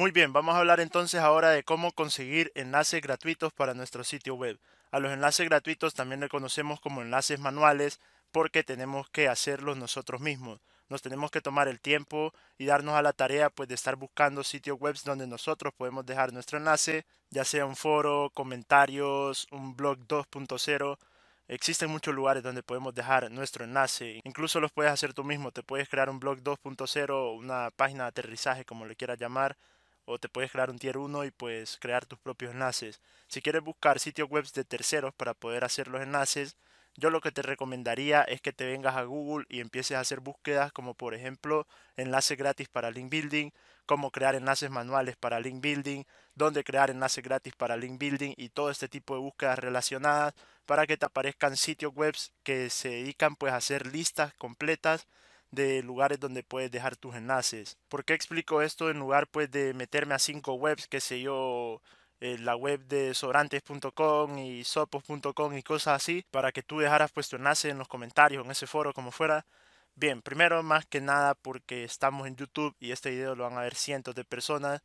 Muy bien, vamos a hablar entonces ahora de cómo conseguir enlaces gratuitos para nuestro sitio web. A los enlaces gratuitos también le conocemos como enlaces manuales porque tenemos que hacerlos nosotros mismos. Nos tenemos que tomar el tiempo y darnos a la tarea pues de estar buscando sitios web donde nosotros podemos dejar nuestro enlace, ya sea un foro, comentarios, un blog 2.0 Existen muchos lugares donde podemos dejar nuestro enlace. Incluso los puedes hacer tú mismo. Te puedes crear un blog 2.0, una página de aterrizaje, como le quieras llamar, o te puedes crear un tier 1 y puedes crear tus propios enlaces. Si quieres buscar sitios web de terceros para poder hacer los enlaces, yo lo que te recomendaría es que te vengas a Google y empieces a hacer búsquedas como por ejemplo enlaces gratis para link building, cómo crear enlaces manuales para link building, dónde crear enlaces gratis para link building y todo este tipo de búsquedas relacionadas para que te aparezcan sitios web que se dedican pues a hacer listas completas de lugares donde puedes dejar tus enlaces. ¿Por qué explico esto en lugar pues de meterme a cinco webs, que sé yo, eh, la web de sobrantes.com y sopos.com y cosas así, para que tú dejaras pues tu enlace en los comentarios, en ese foro, como fuera? Bien, primero más que nada porque estamos en YouTube y este video lo van a ver cientos de personas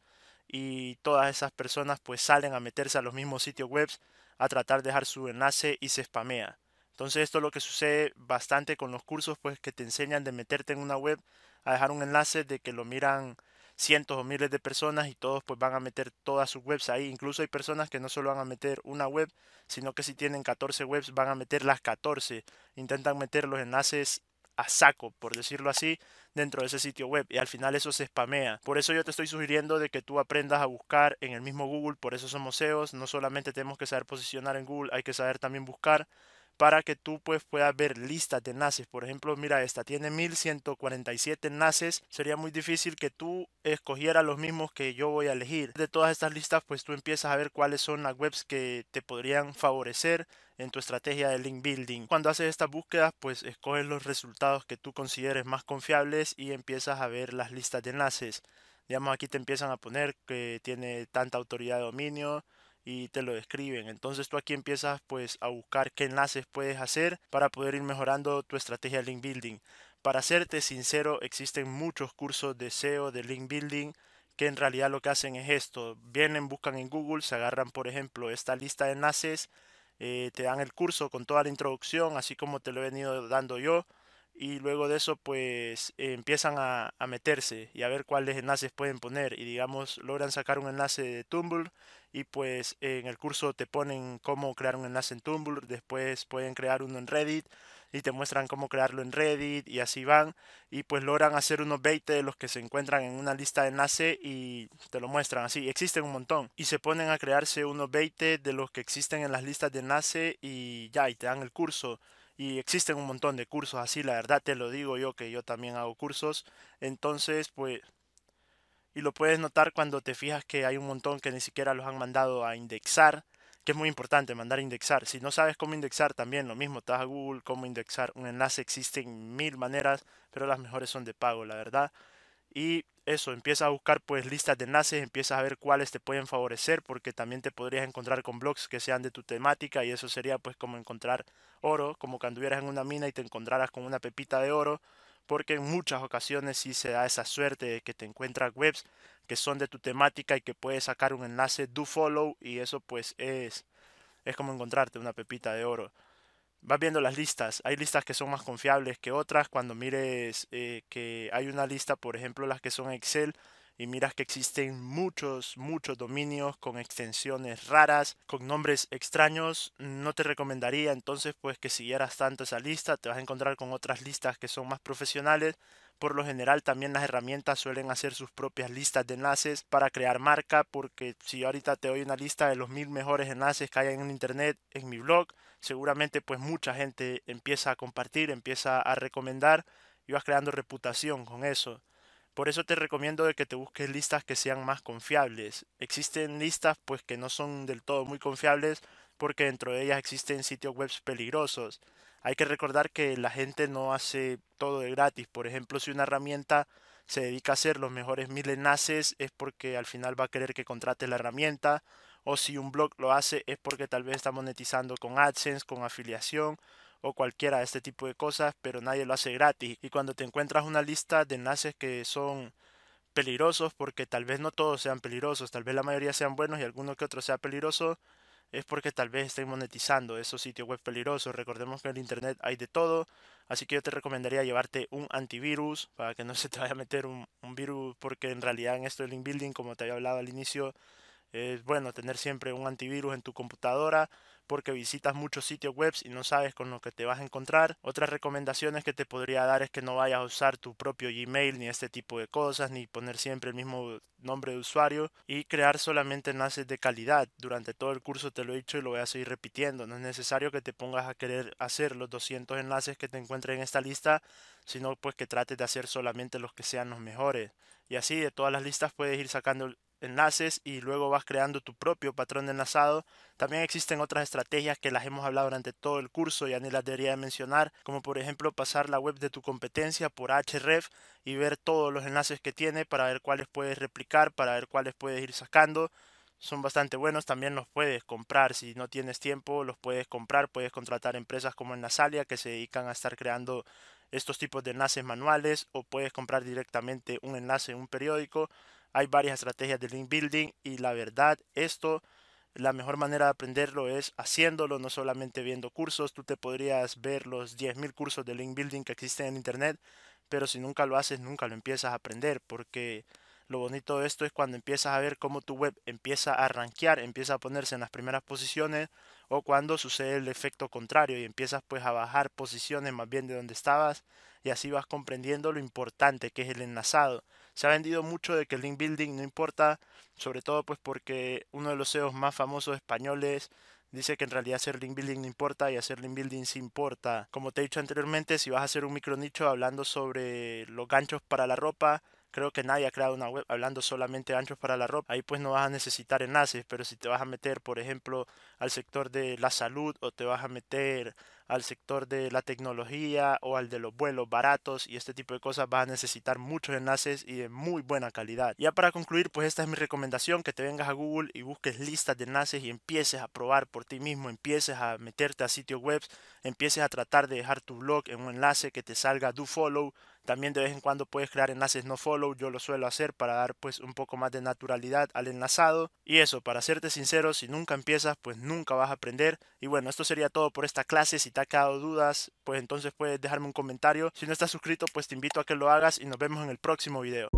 y todas esas personas pues salen a meterse a los mismos sitios web a tratar de dejar su enlace y se spamea. Entonces esto es lo que sucede bastante con los cursos pues que te enseñan de meterte en una web a dejar un enlace de que lo miran cientos o miles de personas y todos pues van a meter todas sus webs ahí. Incluso hay personas que no solo van a meter una web, sino que si tienen 14 webs van a meter las 14. Intentan meter los enlaces a saco, por decirlo así, dentro de ese sitio web y al final eso se spamea. Por eso yo te estoy sugiriendo de que tú aprendas a buscar en el mismo Google, por eso somos SEOs, no solamente tenemos que saber posicionar en Google, hay que saber también buscar para que tú pues puedas ver listas de enlaces. Por ejemplo, mira esta, tiene 1147 enlaces. Sería muy difícil que tú escogieras los mismos que yo voy a elegir. De todas estas listas pues tú empiezas a ver cuáles son las webs que te podrían favorecer en tu estrategia de link building. Cuando haces estas búsquedas pues escoges los resultados que tú consideres más confiables y empiezas a ver las listas de enlaces. Digamos aquí te empiezan a poner que tiene tanta autoridad de dominio, y te lo describen. Entonces tú aquí empiezas pues a buscar qué enlaces puedes hacer para poder ir mejorando tu estrategia de link building. Para serte sincero, existen muchos cursos de SEO, de link building, que en realidad lo que hacen es esto. Vienen, buscan en Google, se agarran por ejemplo esta lista de enlaces, eh, te dan el curso con toda la introducción, así como te lo he venido dando yo y luego de eso pues empiezan a, meterse y a ver cuáles enlaces pueden poner y digamos logran sacar un enlace de Tumblr y pues en el curso te ponen cómo crear un enlace en Tumblr, después pueden crear uno en Reddit y te muestran cómo crearlo en Reddit y así van y pues logran hacer unos 20 de los que se encuentran en una lista de enlace y te lo muestran así, existen un montón y se ponen a crearse unos 20 de los que existen en las listas de enlace y ya y te dan el curso. Y existen un montón de cursos así, la verdad te lo digo yo que yo también hago cursos, entonces pues y lo puedes notar cuando te fijas que hay un montón que ni siquiera los han mandado a indexar, que es muy importante mandar a indexar. Si no sabes cómo indexar también lo mismo, te a Google cómo indexar un enlace, existen mil maneras, pero las mejores son de pago, la verdad y eso, empieza a buscar pues listas de enlaces, empiezas a ver cuáles te pueden favorecer porque también te podrías encontrar con blogs que sean de tu temática y eso sería pues como encontrar oro, como cuando estuvieras en una mina y te encontraras con una pepita de oro, porque en muchas ocasiones sí se da esa suerte de que te encuentras webs que son de tu temática y que puedes sacar un enlace do follow y eso pues es es como encontrarte una pepita de oro vas viendo las listas. Hay listas que son más confiables que otras. Cuando mires eh, que hay una lista, por ejemplo, las que son Excel, y miras que existen muchos, muchos dominios con extensiones raras, con nombres extraños, no te recomendaría entonces pues que siguieras tanto esa lista, te vas a encontrar con otras listas que son más profesionales. Por lo general también las herramientas suelen hacer sus propias listas de enlaces para crear marca, porque si ahorita te doy una lista de los mil mejores enlaces que hay en internet en mi blog, seguramente pues mucha gente empieza a compartir, empieza a recomendar y vas creando reputación con eso. Por eso te recomiendo de que te busques listas que sean más confiables. Existen listas pues que no son del todo muy confiables porque dentro de ellas existen sitios web peligrosos. Hay que recordar que la gente no hace todo de gratis. Por ejemplo, si una herramienta se dedica a hacer los mejores mil enlaces es porque al final va a querer que contrate la herramienta o si un blog lo hace es porque tal vez está monetizando con AdSense, con afiliación o cualquiera de este tipo de cosas, pero nadie lo hace gratis. Y cuando te encuentras una lista de enlaces que son peligrosos porque tal vez no todos sean peligrosos, tal vez la mayoría sean buenos y alguno que otro sea peligroso, es porque tal vez estén monetizando esos sitios web peligrosos. Recordemos que en el internet hay de todo, así que yo te recomendaría llevarte un antivirus para que no se te vaya a meter un, virus, porque en realidad en esto del link building, como te había hablado al inicio, es bueno tener siempre un antivirus en tu computadora porque visitas muchos sitios web y no sabes con lo que te vas a encontrar. Otras recomendaciones que te podría dar es que no vayas a usar tu propio Gmail ni este tipo de cosas, ni poner siempre el mismo nombre de usuario y crear solamente enlaces de calidad. Durante todo el curso te lo he dicho y lo voy a seguir repitiendo. No es necesario que te pongas a querer hacer los 200 enlaces que te encuentres en esta lista, sino pues que trates de hacer solamente los que sean los mejores. Y así de todas las listas puedes ir sacando enlaces y luego vas creando tu propio patrón de enlazado. También existen otras estrategias que las hemos hablado durante todo el curso, ya ni las debería mencionar, como por ejemplo pasar la web de tu competencia por href y ver todos los enlaces que tiene para ver cuáles puedes replicar, para ver cuáles puedes ir sacando. Son bastante buenos, también los puedes comprar si no tienes tiempo, los puedes comprar, puedes contratar empresas como en que se dedican a estar creando estos tipos de enlaces manuales o puedes comprar directamente un enlace en un periódico. Hay varias estrategias de link building y la verdad esto la mejor manera de aprenderlo es haciéndolo, no solamente viendo cursos. Tú te podrías ver los 10.000 cursos de link building que existen en internet, pero si nunca lo haces, nunca lo empiezas a aprender porque lo bonito de esto es cuando empiezas a ver cómo tu web empieza a rankear, empieza a ponerse en las primeras posiciones o cuando sucede el efecto contrario y empiezas pues a bajar posiciones más bien de donde estabas y así vas comprendiendo lo importante que es el enlazado. Se ha vendido mucho de que el link building no importa, sobre todo pues porque uno de los CEOs más famosos españoles dice que en realidad hacer link building no importa y hacer link building sí importa. Como te he dicho anteriormente, si vas a hacer un micro nicho hablando sobre los ganchos para la ropa, creo que nadie ha creado una web hablando solamente de ganchos para la ropa. Ahí pues no vas a necesitar enlaces, pero si te vas a meter, por ejemplo, al sector de la salud o te vas a meter al sector de la tecnología o al de los vuelos baratos y este tipo de cosas vas a necesitar muchos enlaces y de muy buena calidad. Ya para concluir, pues esta es mi recomendación, que te vengas a Google y busques listas de enlaces y empieces a probar por ti mismo, empieces a meterte a sitios web, empieces a tratar de dejar tu blog en un enlace que te salga do follow. También de vez en cuando puedes crear enlaces no follow, yo lo suelo hacer para dar pues un poco más de naturalidad al enlazado. Y eso, para serte sincero, si nunca empiezas, pues nunca vas a aprender. Y bueno, esto sería todo por esta clase. Si te ha quedado dudas, pues entonces puedes dejarme un comentario. Si no estás suscrito, pues te invito a que lo hagas y nos vemos en el próximo video.